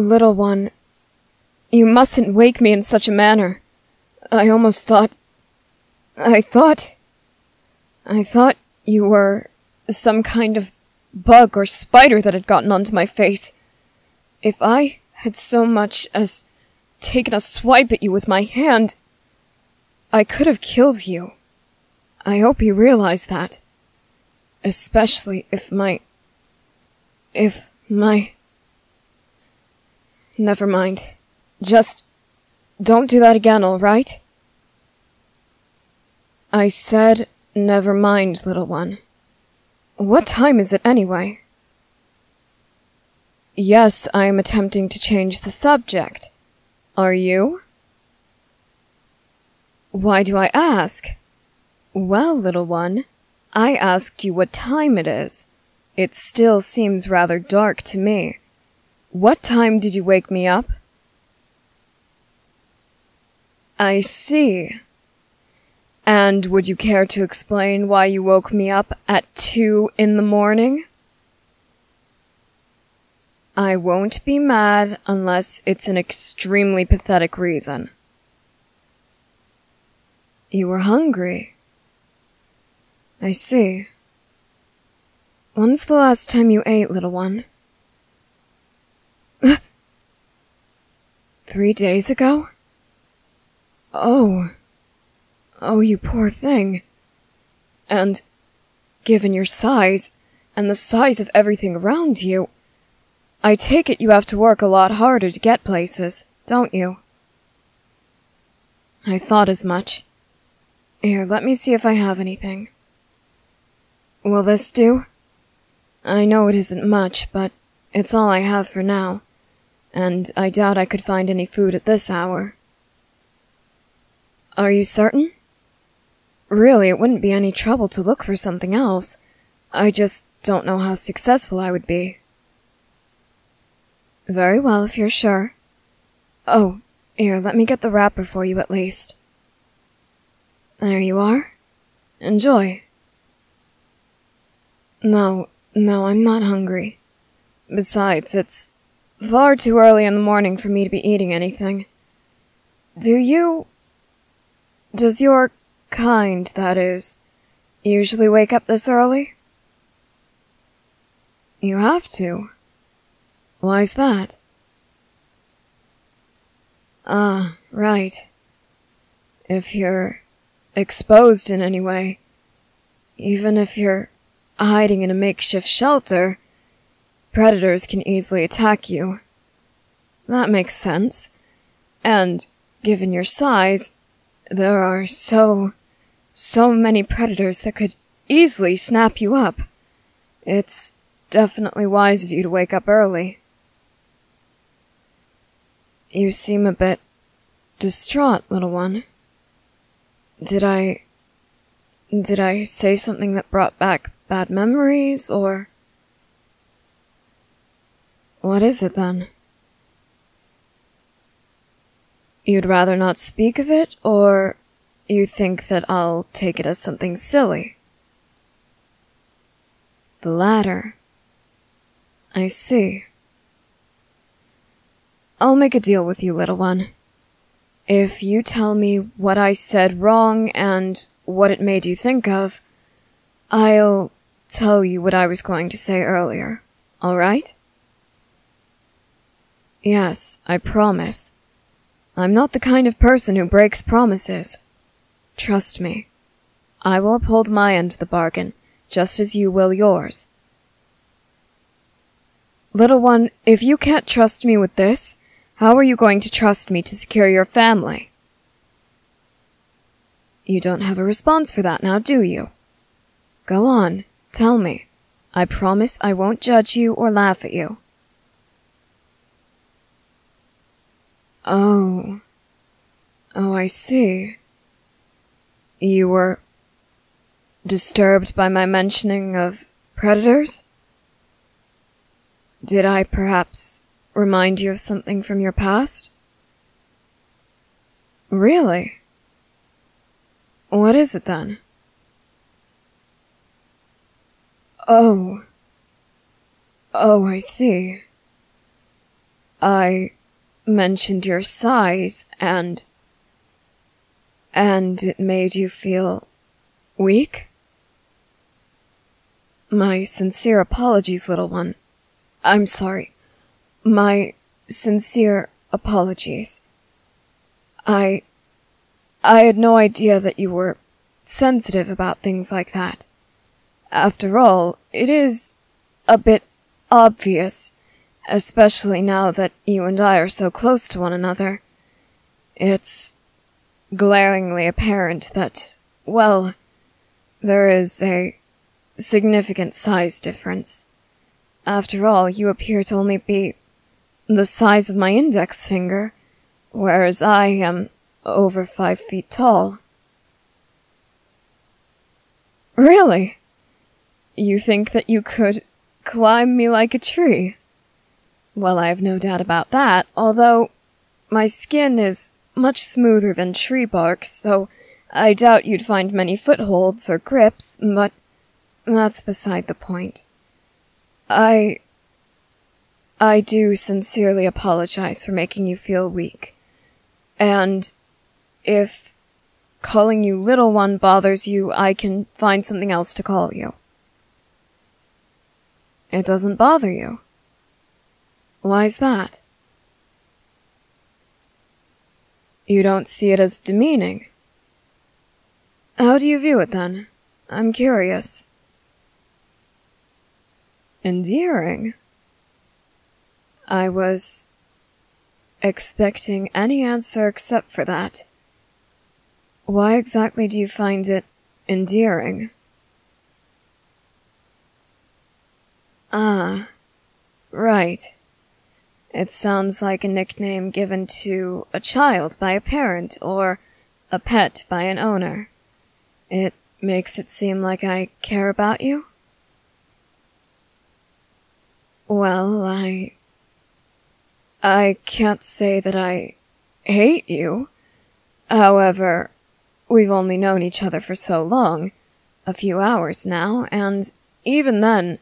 Little one, you mustn't wake me in such a manner. I almost thought. I thought. I thought you were some kind of bug or spider that had gotten onto my face. If I had so much as taken a swipe at you with my hand, I could have killed you. I hope you realize that. Especially if my. if my. Never mind. Just don't do that again, alright? I said, never mind, little one. What time is it anyway? Yes, I am attempting to change the subject. Are you? Why do I ask? Well, little one, I asked you what time it is. It still seems rather dark to me. What time did you wake me up? I see. And would you care to explain why you woke me up at two in the morning? I won't be mad unless it's an extremely pathetic reason. You were hungry. I see. When's the last time you ate, little one? Three days ago? Oh. Oh, you poor thing. And, given your size, and the size of everything around you, I take it you have to work a lot harder to get places, don't you? I thought as much. Here, let me see if I have anything. Will this do? I know it isn't much, but it's all I have for now, and I doubt I could find any food at this hour. Are you certain? Really, it wouldn't be any trouble to look for something else. I just don't know how successful I would be. Very well, if you're sure. Oh, here, let me get the wrapper for you at least. There you are. Enjoy. No, no, I'm not hungry. Besides, it's far too early in the morning for me to be eating anything. Do you does your kind, that is, usually wake up this early? You have to. Why's that? Ah, right. If you're exposed in any way, even if you're hiding in a makeshift shelter, predators can easily attack you. That makes sense. And, given your size, there are so, so many predators that could easily snap you up. It's definitely wise of you to wake up early. You seem a bit distraught, little one. Did I. Did I say something that brought back bad memories, or. What is it then? You'd rather not speak of it, or you think that I'll take it as something silly? The latter. I see. I'll make a deal with you, little one. If you tell me what I said wrong and what it made you think of, I'll tell you what I was going to say earlier. All right? Yes, I promise. I'm not the kind of person who breaks promises. Trust me. I will uphold my end of the bargain, just as you will yours. Little one, if you can't trust me with this, how are you going to trust me to secure your family? You don't have a response for that now, do you? Go on, tell me. I promise I won't judge you or laugh at you. Oh. Oh, I see. You were disturbed by my mentioning of predators? Did I perhaps remind you of something from your past? Really? What is it then? Oh. Oh, I see. I mentioned your size and. and it made you feel weak? My sincere apologies, little one. I'm sorry. My sincere apologies. I. I had no idea that you were sensitive about things like that. After all, it is a bit obvious, especially now that you and I are so close to one another. It's glaringly apparent that, well, there is a significant size difference. After all, you appear to only be the size of my index finger, whereas I am over five feet tall. Really? You think that you could climb me like a tree? Well, I have no doubt about that, although my skin is much smoother than tree bark, so I doubt you'd find many footholds or grips, but that's beside the point. I. I do sincerely apologize for making you feel weak. And if calling you little one bothers you, I can find something else to call you. It doesn't bother you. Why's that? You don't see it as demeaning. How do you view it then? I'm curious. Endearing? I was expecting any answer except for that. Why exactly do you find it endearing? Ah, right. It sounds like a nickname given to a child by a parent or a pet by an owner. It makes it seem like I care about you? Well, I. I can't say that I hate you. However, we've only known each other for so long, a few hours now, and even then,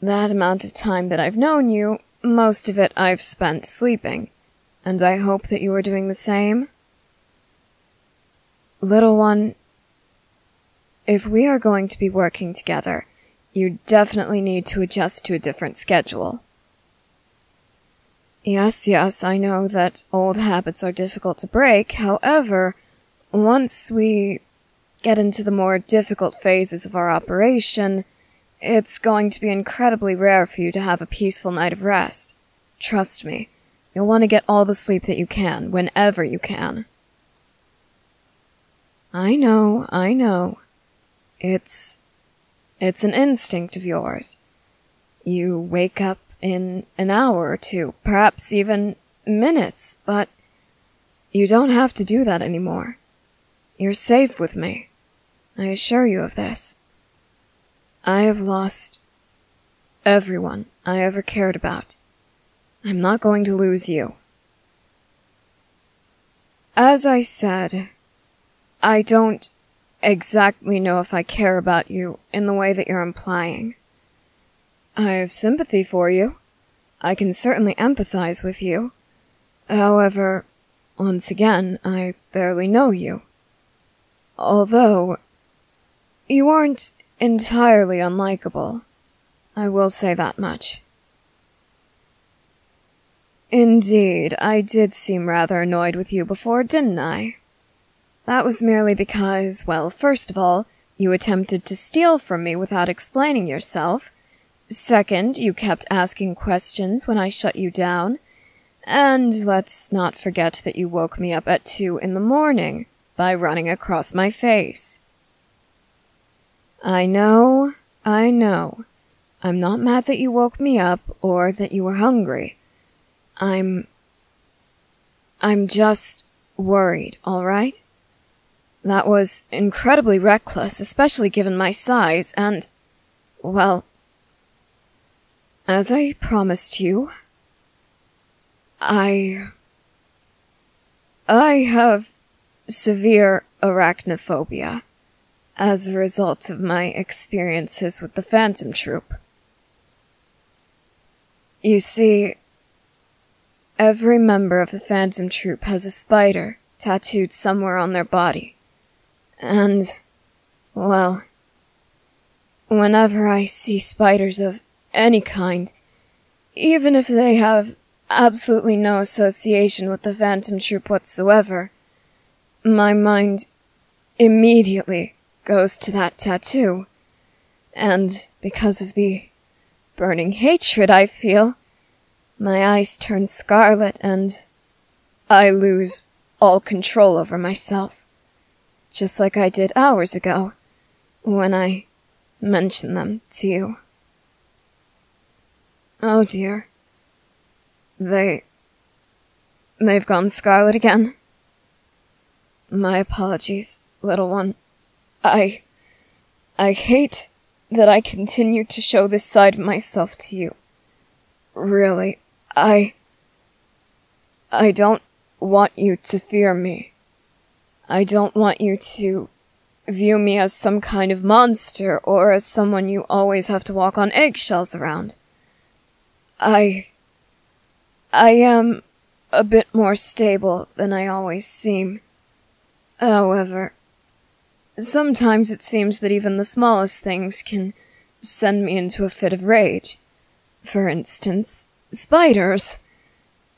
that amount of time that I've known you, most of it I've spent sleeping, and I hope that you are doing the same. Little one, if we are going to be working together, you definitely need to adjust to a different schedule. Yes, yes, I know that old habits are difficult to break. However, once we get into the more difficult phases of our operation, it's going to be incredibly rare for you to have a peaceful night of rest. Trust me, you'll want to get all the sleep that you can, whenever you can. I know, I know. It's. it's an instinct of yours. You wake up in an hour or two, perhaps even minutes, but you don't have to do that anymore. You're safe with me. I assure you of this. I have lost everyone I ever cared about. I'm not going to lose you. As I said, I don't exactly know if I care about you in the way that you're implying. I have sympathy for you. I can certainly empathize with you. However, once again, I barely know you. Although, you aren't entirely unlikable. I will say that much. Indeed, I did seem rather annoyed with you before, didn't I? That was merely because, well, first of all, you attempted to steal from me without explaining yourself. Second, you kept asking questions when I shut you down. And let's not forget that you woke me up at two in the morning by running across my face. I know, I know. I'm not mad that you woke me up or that you were hungry. I'm. I'm just worried, alright? That was incredibly reckless, especially given my size, and. well. As I promised you, I. I have severe arachnophobia as a result of my experiences with the Phantom Troupe. You see, every member of the Phantom Troupe has a spider tattooed somewhere on their body. And, well, whenever I see spiders of any kind, even if they have absolutely no association with the Phantom Troupe whatsoever, my mind immediately goes to that tattoo. And because of the burning hatred I feel, my eyes turn scarlet and I lose all control over myself. Just like I did hours ago when I mentioned them to you. Oh dear. They. They've gone scarlet again. My apologies, little one. I. I hate that I continue to show this side of myself to you. Really, I. I don't want you to fear me. I don't want you to view me as some kind of monster or as someone you always have to walk on eggshells around. I. I am a bit more stable than I always seem. However, sometimes it seems that even the smallest things can send me into a fit of rage. For instance, spiders.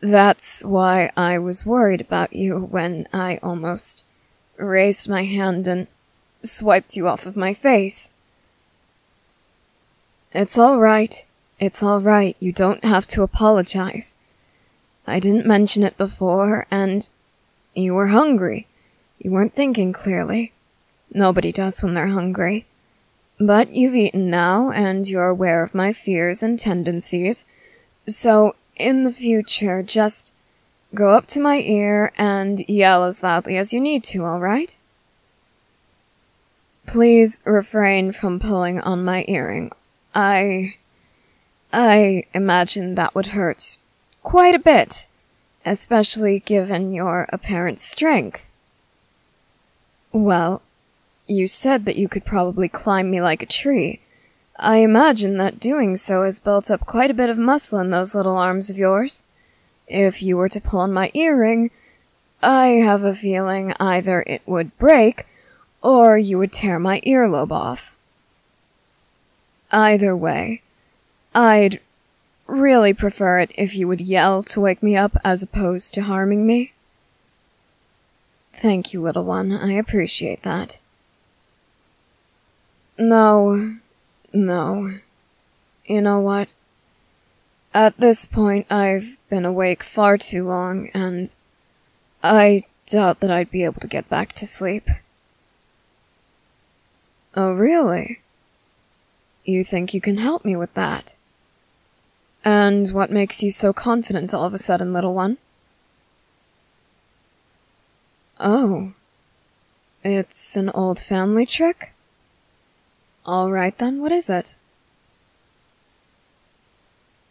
That's why I was worried about you when I almost raised my hand and swiped you off of my face. It's all right. It's all right. You don't have to apologize. I didn't mention it before, and you were hungry. You weren't thinking clearly. Nobody does when they're hungry. But you've eaten now, and you're aware of my fears and tendencies. So, in the future, just go up to my ear and yell as loudly as you need to, alright? Please refrain from pulling on my earring. I. I imagine that would hurt quite a bit, especially given your apparent strength. Well, you said that you could probably climb me like a tree. I imagine that doing so has built up quite a bit of muscle in those little arms of yours. If you were to pull on my earring, I have a feeling either it would break or you would tear my earlobe off. Either way, I'd really prefer it if you would yell to wake me up as opposed to harming me. Thank you, little one. I appreciate that. No, no. You know what? At this point, I've been awake far too long, and I doubt that I'd be able to get back to sleep. Oh, really? You think you can help me with that? And what makes you so confident all of a sudden, little one? Oh. It's an old family trick? All right then, what is it?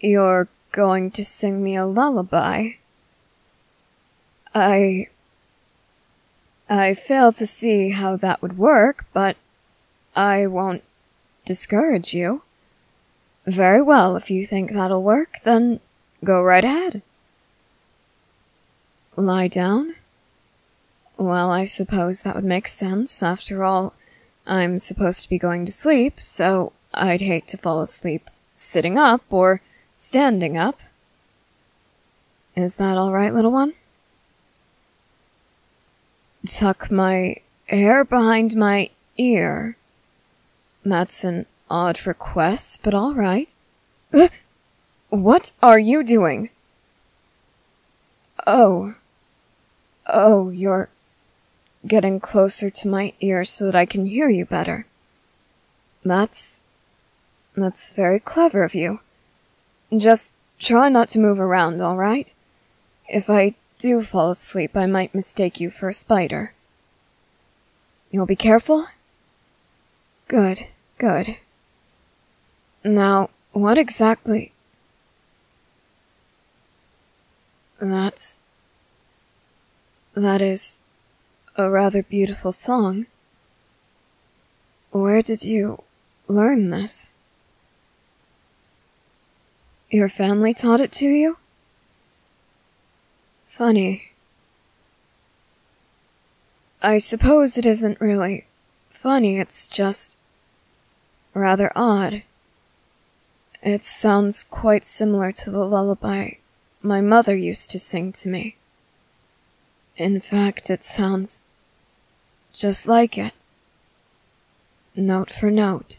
You're going to sing me a lullaby? I. I fail to see how that would work, but I won't discourage you. Very well, if you think that'll work, then go right ahead. Lie down? Well, I suppose that would make sense. After all, I'm supposed to be going to sleep, so I'd hate to fall asleep sitting up or standing up. Is that all right, little one? Tuck my hair behind my ear. That's an odd request, but all right. what are you doing? Oh. Oh, you're getting closer to my ear so that I can hear you better. That's. that's very clever of you. Just try not to move around, alright? If I do fall asleep, I might mistake you for a spider. You'll be careful? Good, good. Now, what exactly. That's. That is a rather beautiful song. Where did you learn this? Your family taught it to you? Funny. I suppose it isn't really funny, it's just rather odd. It sounds quite similar to the lullaby my mother used to sing to me. In fact, it sounds just like it. Note for note.